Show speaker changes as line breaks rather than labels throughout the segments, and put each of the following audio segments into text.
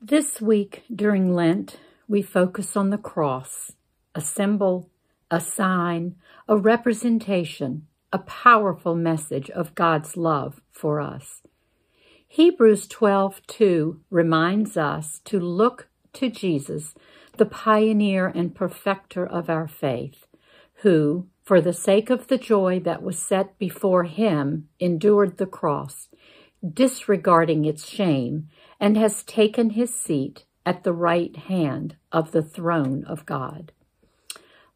This week during Lent, we focus on the cross, a symbol, a sign, a representation, a powerful message of God's love for us. Hebrews 12:2 reminds us to look to Jesus, the pioneer and perfecter of our faith, who, for the sake of the joy that was set before him, endured the cross, disregarding its shame, and has taken his seat at the right hand of the throne of God.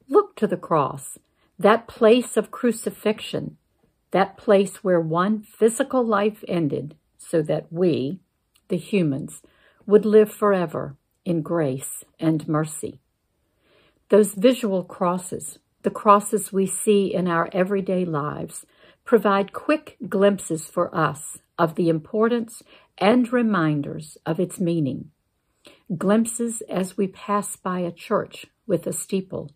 Look to the cross, that place of crucifixion, that place where one physical life ended so that we, the humans, would live forever in grace and mercy. Those visual crosses, the crosses we see in our everyday lives, provide quick glimpses for us of the importance and reminders of its meaning. Glimpses as we pass by a church with a steeple,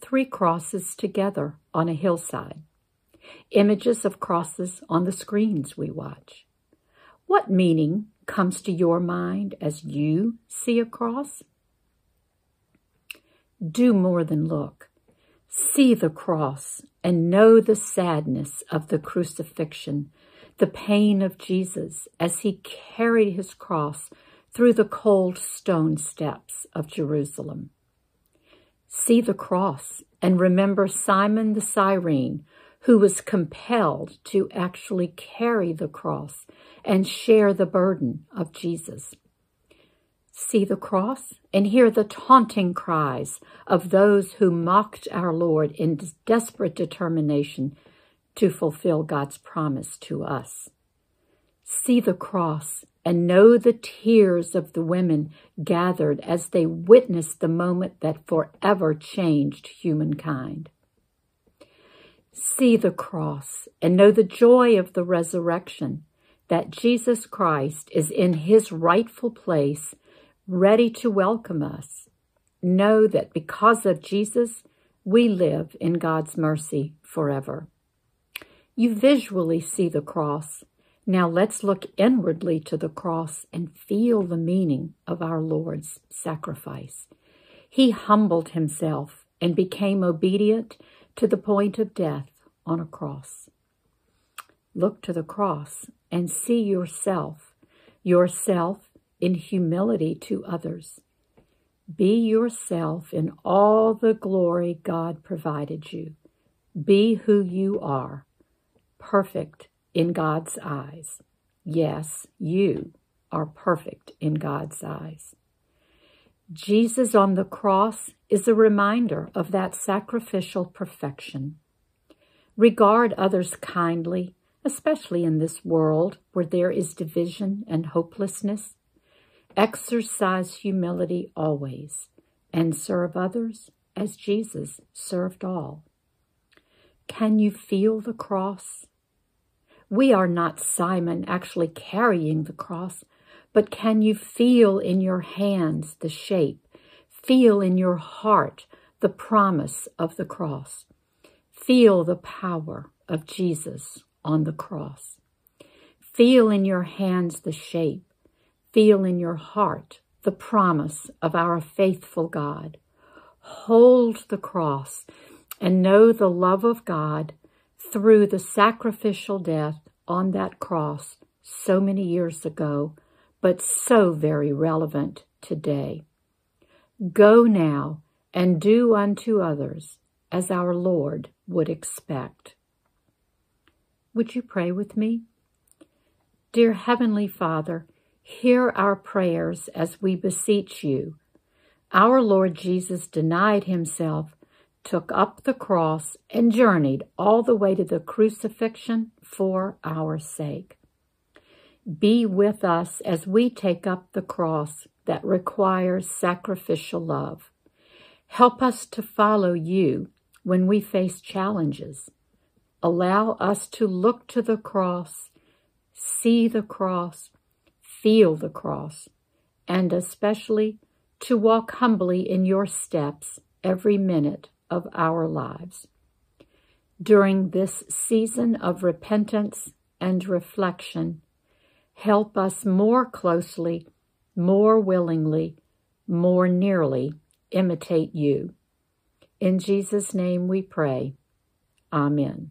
three crosses together on a hillside, images of crosses on the screens we watch. What meaning comes to your mind as you see a cross? Do more than look. See the cross and know the sadness of the crucifixion, the pain of Jesus as he carried his cross through the cold stone steps of Jerusalem. See the cross and remember Simon the Cyrene, who was compelled to actually carry the cross and share the burden of Jesus. See the cross and hear the taunting cries of those who mocked our Lord in desperate determination to fulfill God's promise to us. See the cross and know the tears of the women gathered as they witnessed the moment that forever changed humankind. See the cross and know the joy of the resurrection, that Jesus Christ is in his rightful place, ready to welcome us. Know that because of Jesus, we live in God's mercy forever. You visually see the cross. Now let's look inwardly to the cross and feel the meaning of our Lord's sacrifice. He humbled himself and became obedient to the point of death on a cross. Look to the cross and see yourself, yourself in humility to others. Be yourself in all the glory God provided you. Be who you are, perfect in God's eyes. Yes, you are perfect in God's eyes. Jesus on the cross is a reminder of that sacrificial perfection. Regard others kindly, especially in this world where there is division and hopelessness. Exercise humility always and serve others as Jesus served all. Can you feel the cross? We are not Simon actually carrying the cross, but can you feel in your hands the shape, feel in your heart the promise of the cross? Feel the power of Jesus on the cross. Feel in your hands the shape. Feel in your heart the promise of our faithful God. Hold the cross and know the love of God through the sacrificial death on that cross so many years ago, but so very relevant today. Go now and do unto others as our Lord would expect. Would you pray with me? Dear Heavenly Father, hear our prayers as we beseech you. Our Lord Jesus denied himself, took up the cross, and journeyed all the way to the crucifixion for our sake. Be with us as we take up the cross that requires sacrificial love. Help us to follow you when we face challenges Allow us to look to the cross, see the cross, feel the cross, and especially to walk humbly in your steps every minute of our lives. During this season of repentance and reflection, help us more closely more willingly, more nearly imitate you. In Jesus' name we pray. Amen.